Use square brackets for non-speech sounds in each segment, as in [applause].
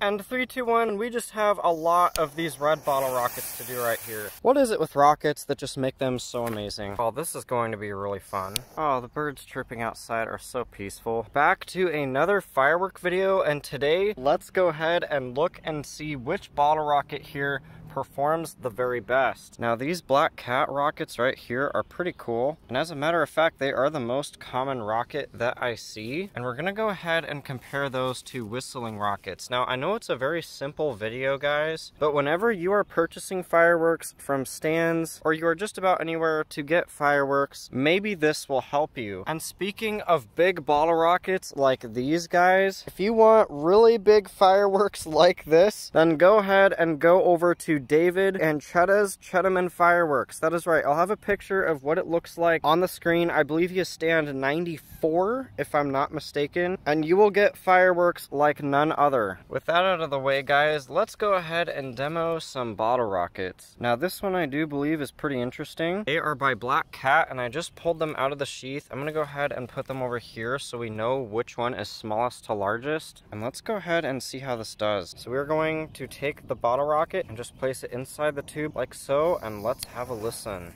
And 321, we just have a lot of these red bottle rockets to do right here. What is it with rockets that just make them so amazing? Oh, this is going to be really fun. Oh, the birds chirping outside are so peaceful. Back to another firework video, and today, let's go ahead and look and see which bottle rocket here performs the very best. Now these Black Cat rockets right here are pretty cool. And as a matter of fact, they are the most common rocket that I see. And we're gonna go ahead and compare those to whistling rockets. Now I know it's a very simple video guys, but whenever you are purchasing fireworks from stands or you are just about anywhere to get fireworks, maybe this will help you. And speaking of big bottle rockets like these guys, if you want really big fireworks [laughs] like this, then go ahead and go over to David and Chetta's Chettaman Fireworks. That is right. I'll have a picture of what it looks like on the screen. I believe he is stand 94, if I'm not mistaken. And you will get fireworks like none other. With that out of the way, guys, let's go ahead and demo some bottle rockets. Now, this one I do believe is pretty interesting. They are by Black Cat, and I just pulled them out of the sheath. I'm gonna go ahead and put them over here so we know which one is smallest to largest. And let's go ahead and see how this does. So we're going to take the bottle rocket and just place place it inside the tube like so, and let's have a listen.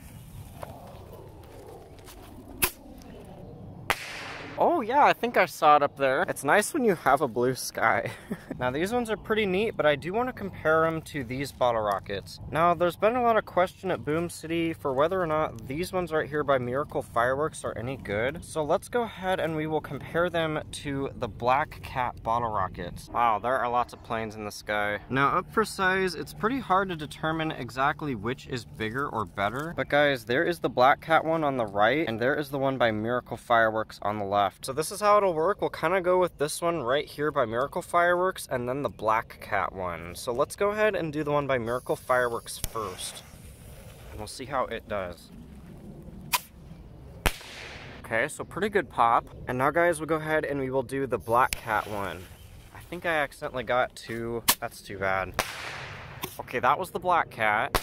Yeah, I think I saw it up there. It's nice when you have a blue sky. [laughs] now these ones are pretty neat, but I do want to compare them to these bottle rockets. Now there's been a lot of question at Boom City for whether or not these ones right here by Miracle Fireworks are any good. So let's go ahead and we will compare them to the Black Cat bottle rockets. Wow, there are lots of planes in the sky. Now up for size, it's pretty hard to determine exactly which is bigger or better. But guys, there is the Black Cat one on the right, and there is the one by Miracle Fireworks on the left left. So this is how it'll work. We'll kind of go with this one right here by Miracle Fireworks and then the Black Cat one. So let's go ahead and do the one by Miracle Fireworks first. And we'll see how it does. Okay, so pretty good pop. And now guys, we'll go ahead and we will do the Black Cat one. I think I accidentally got two. That's too bad. Okay, that was the Black Cat.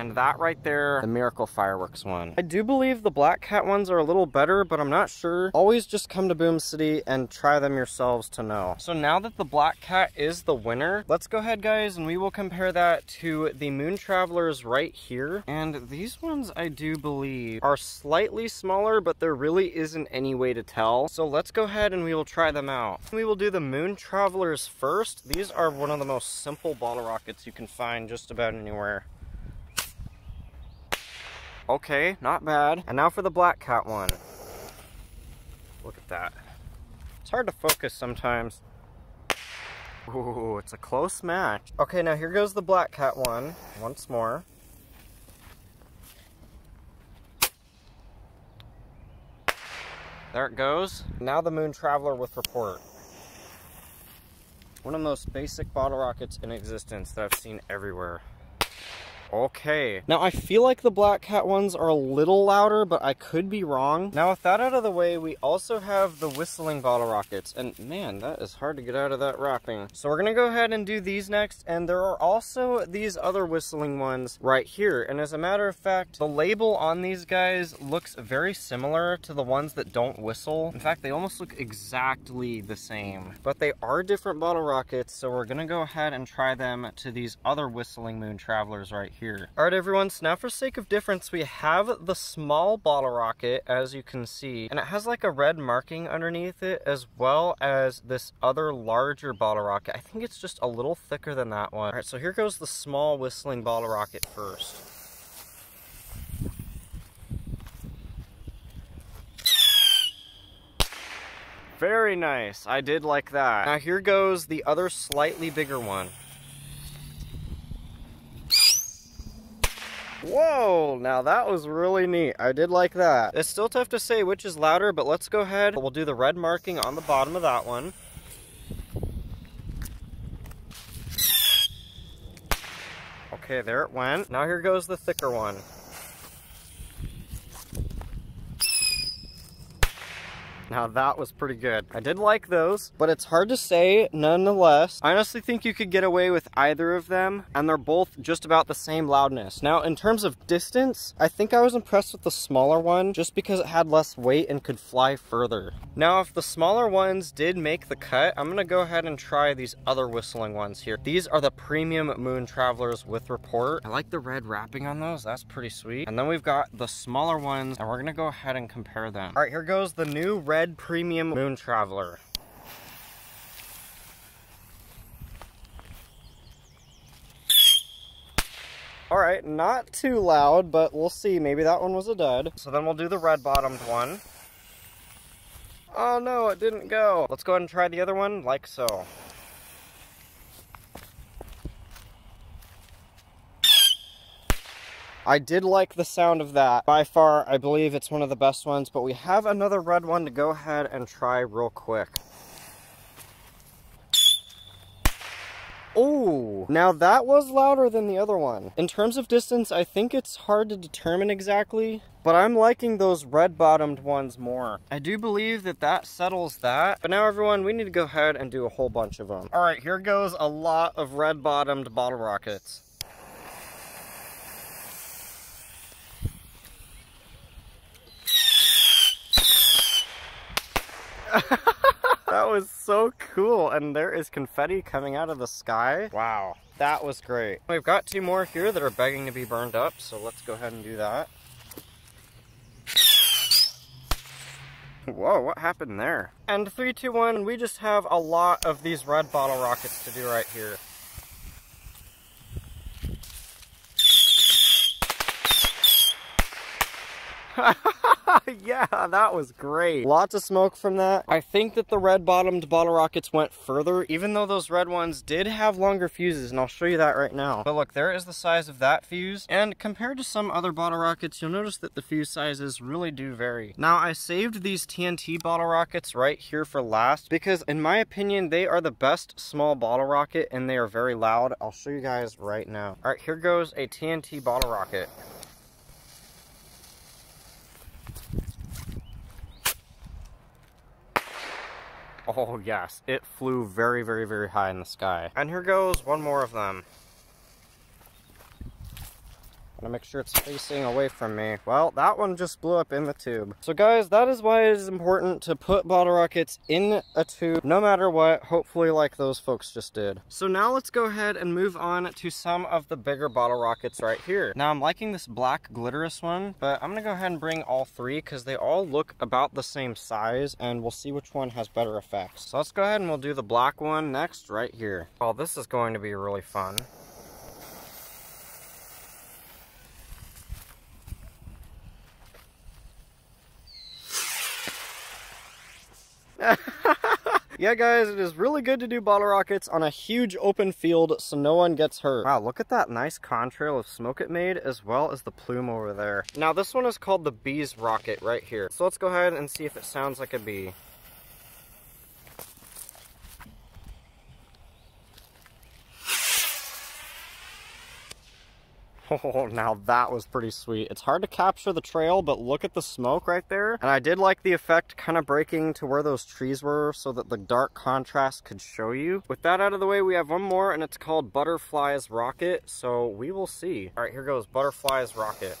And that right there, the Miracle Fireworks one. I do believe the Black Cat ones are a little better, but I'm not sure. Always just come to Boom City and try them yourselves to know. So now that the Black Cat is the winner, let's go ahead guys and we will compare that to the Moon Travelers right here. And these ones I do believe are slightly smaller, but there really isn't any way to tell. So let's go ahead and we will try them out. We will do the Moon Travelers first. These are one of the most simple bottle rockets you can find just about anywhere. Okay, not bad. And now for the black cat one. Look at that. It's hard to focus sometimes. Ooh, it's a close match. Okay, now here goes the black cat one, once more. There it goes. Now the Moon Traveler with report. One of the most basic bottle rockets in existence that I've seen everywhere. Okay. Now I feel like the Black Cat ones are a little louder, but I could be wrong. Now with that out of the way, we also have the whistling bottle rockets. And man, that is hard to get out of that wrapping. So we're gonna go ahead and do these next. And there are also these other whistling ones right here. And as a matter of fact, the label on these guys looks very similar to the ones that don't whistle. In fact, they almost look exactly the same. But they are different bottle rockets, so we're gonna go ahead and try them to these other whistling moon travelers right here here. Alright everyone, so now for sake of difference, we have the small bottle rocket, as you can see, and it has like a red marking underneath it, as well as this other larger bottle rocket. I think it's just a little thicker than that one. Alright, so here goes the small whistling bottle rocket first. Very nice. I did like that. Now here goes the other slightly bigger one. Whoa, now that was really neat. I did like that. It's still tough to say which is louder, but let's go ahead. We'll do the red marking on the bottom of that one. Okay, there it went. Now here goes the thicker one. Now that was pretty good. I did like those, but it's hard to say nonetheless. I honestly think you could get away with either of them, and they're both just about the same loudness. Now, in terms of distance, I think I was impressed with the smaller one just because it had less weight and could fly further. Now, if the smaller ones did make the cut, I'm gonna go ahead and try these other whistling ones here. These are the premium Moon Travelers with report. I like the red wrapping on those, that's pretty sweet. And then we've got the smaller ones, and we're gonna go ahead and compare them. All right, here goes the new red premium Moon Traveler. All right, not too loud, but we'll see. Maybe that one was a dud. So then we'll do the red bottomed one. Oh no, it didn't go. Let's go ahead and try the other one, like so. I did like the sound of that. By far, I believe it's one of the best ones, but we have another red one to go ahead and try real quick. Oh, now that was louder than the other one. In terms of distance, I think it's hard to determine exactly, but I'm liking those red-bottomed ones more. I do believe that that settles that, but now everyone, we need to go ahead and do a whole bunch of them. All right, here goes a lot of red-bottomed bottle rockets. That was so cool. And there is confetti coming out of the sky. Wow, that was great. We've got two more here that are begging to be burned up. So let's go ahead and do that. Whoa, what happened there? And three, two, one, we just have a lot of these red bottle rockets to do right here. [laughs] [laughs] yeah, that was great. Lots of smoke from that. I think that the red-bottomed bottle rockets went further, even though those red ones did have longer fuses, and I'll show you that right now. But look, there is the size of that fuse, and compared to some other bottle rockets, you'll notice that the fuse sizes really do vary. Now, I saved these TNT bottle rockets right here for last, because in my opinion, they are the best small bottle rocket, and they are very loud. I'll show you guys right now. All right, here goes a TNT bottle rocket. Oh yes, it flew very, very, very high in the sky. And here goes one more of them. Gotta make sure it's facing away from me. Well, that one just blew up in the tube. So guys, that is why it is important to put bottle rockets in a tube, no matter what, hopefully like those folks just did. So now let's go ahead and move on to some of the bigger bottle rockets right here. Now I'm liking this black glitterous one, but I'm gonna go ahead and bring all three because they all look about the same size and we'll see which one has better effects. So let's go ahead and we'll do the black one next right here. Oh, this is going to be really fun. Yeah, guys, it is really good to do bottle rockets on a huge open field so no one gets hurt. Wow, look at that nice contrail of smoke it made as well as the plume over there. Now, this one is called the Bees Rocket right here. So let's go ahead and see if it sounds like a bee. Oh, now that was pretty sweet. It's hard to capture the trail, but look at the smoke right there. And I did like the effect kind of breaking to where those trees were so that the dark contrast could show you. With that out of the way, we have one more and it's called Butterflies Rocket. So we will see. All right, here goes Butterflies Rocket.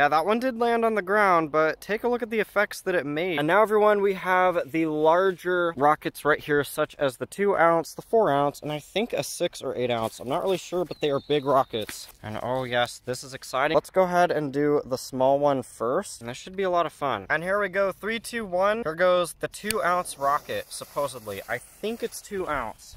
Yeah, that one did land on the ground, but take a look at the effects that it made. And now everyone, we have the larger rockets right here, such as the two ounce, the four ounce, and I think a six or eight ounce. I'm not really sure, but they are big rockets. And oh yes, this is exciting. Let's go ahead and do the small one first, and this should be a lot of fun. And here we go, three, two, one. Here goes the two ounce rocket, supposedly. I think it's two ounce.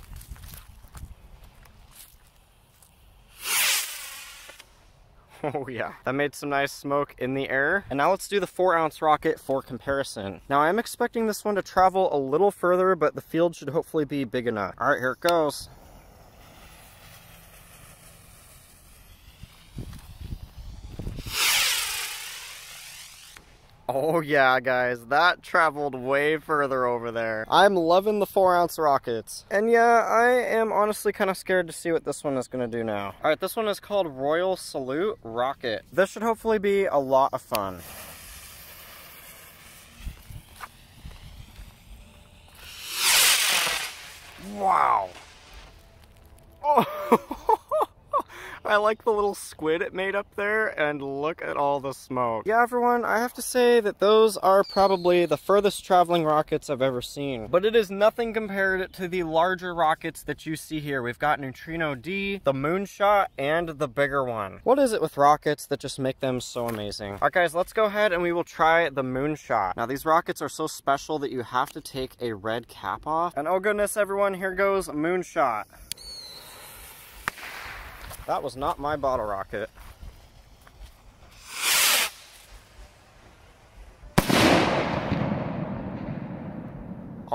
[laughs] Oh yeah, that made some nice smoke in the air. And now let's do the four ounce rocket for comparison. Now I'm expecting this one to travel a little further, but the field should hopefully be big enough. All right, here it goes. Oh yeah, guys, that traveled way further over there. I'm loving the four ounce rockets. And yeah, I am honestly kind of scared to see what this one is gonna do now. All right, this one is called Royal Salute Rocket. This should hopefully be a lot of fun. Wow. Oh. I like the little squid it made up there, and look at all the smoke. Yeah, everyone, I have to say that those are probably the furthest traveling rockets I've ever seen. But it is nothing compared to the larger rockets that you see here. We've got Neutrino D, the Moonshot, and the bigger one. What is it with rockets that just make them so amazing? All right, guys, let's go ahead and we will try the Moonshot. Now, these rockets are so special that you have to take a red cap off. And oh goodness, everyone, here goes Moonshot. That was not my bottle rocket.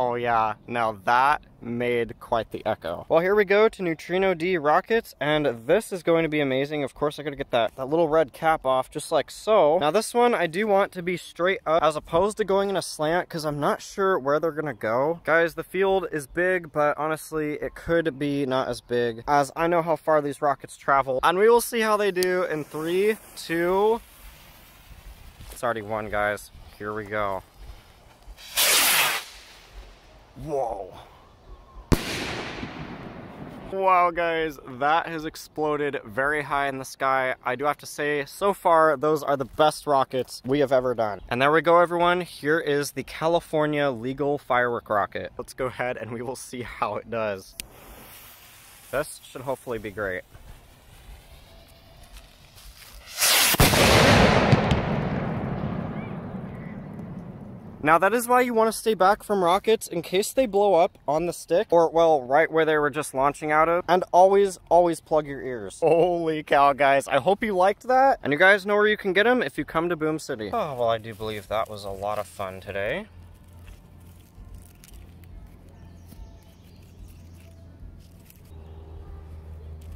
Oh yeah, now that made quite the echo. Well, here we go to Neutrino D rockets, and this is going to be amazing. Of course, I gotta get that, that little red cap off, just like so. Now, this one, I do want to be straight up, as opposed to going in a slant, because I'm not sure where they're gonna go. Guys, the field is big, but honestly, it could be not as big, as I know how far these rockets travel. And we will see how they do in three, two... It's already one, guys. Here we go. Whoa. Wow guys, that has exploded very high in the sky. I do have to say, so far, those are the best rockets we have ever done. And there we go everyone, here is the California legal firework rocket. Let's go ahead and we will see how it does. This should hopefully be great. Now that is why you want to stay back from rockets in case they blow up on the stick or well right where they were just launching out of and always always plug your ears. Holy cow guys I hope you liked that and you guys know where you can get them if you come to Boom City. Oh well I do believe that was a lot of fun today.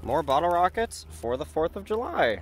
More bottle rockets for the 4th of July.